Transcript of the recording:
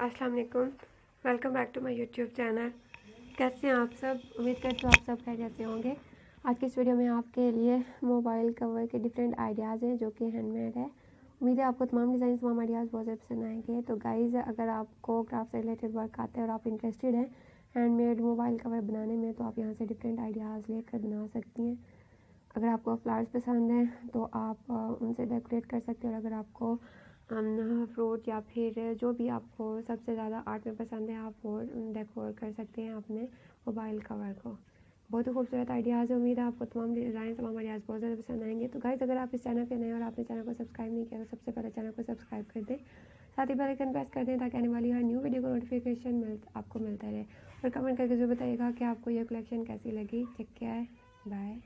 अस्सलाम वालेकुम welcome back to my YouTube channel कैसे हैं आप सब? उम्मीद करती हूँ आप सब खैरियत से होंगे। आज की इस वीडियो में आपके लिए मोबाइल कवर के डिफरेंट आइडियाज़ हैं, जो कि हैंडमेड है। उम्मीद है आपको तमाम डिज़ाइन तमाम आइडियाज़ बहुत ज़्यादा पसंद आएँगे। तो गाइज़ अगर आपको क्राफ्ट से रिलेटेड वर्क आता है और आप इंटरेस्टेड हैं हैंडमेड मोबाइल कवर बनाने में तो आप यहाँ से डिफरेंट आइडियाज़ लेकर बना सकती हैं। अगर आपको फ्लावर्स पसंद हैं तो आप उनसे डेकोरेट कर सकते हैं। और अगर आपको फ्रूट या फिर जो भी आपको सबसे ज़्यादा आर्ट में पसंद है, आप वो डेकोर कर सकते हैं अपने मोबाइल कवर को। बहुत ही खूबसूरत आइडियाज़ है। उम्मीद है आपको तमाम डिज़ाइन तमाम आइडियाज़ बहुत ज़्यादा पसंद आएँगे। तो गाइज़ अगर आप इस चैनल पे नए और आपने चैनल को सब्सक्राइब नहीं किया तो सबसे पहले चैनल को सब्सक्राइब कर दें। साथ ही बेल आइकन प्रेस कर दें ताकि आने वाली हर न्यू वीडियो को नोटिफिकेशन मिल, आपको मिलता रहे। और कमेंट करके जो बताइएगा कि आपको ये कलेक्शन कैसी लगी। किया है बाय